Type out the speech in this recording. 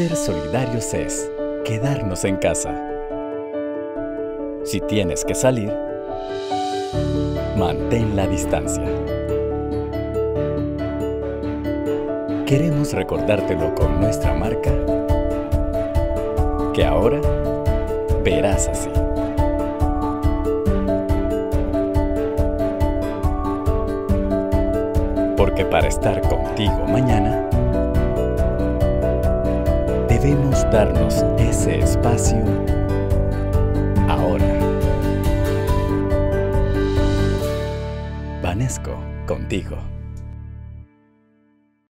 Ser solidarios es quedarnos en casa. Si tienes que salir, mantén la distancia. Queremos recordártelo con nuestra marca, que ahora verás así. Porque para estar contigo mañana, debemos darnos ese espacio ahora. Vanesco contigo.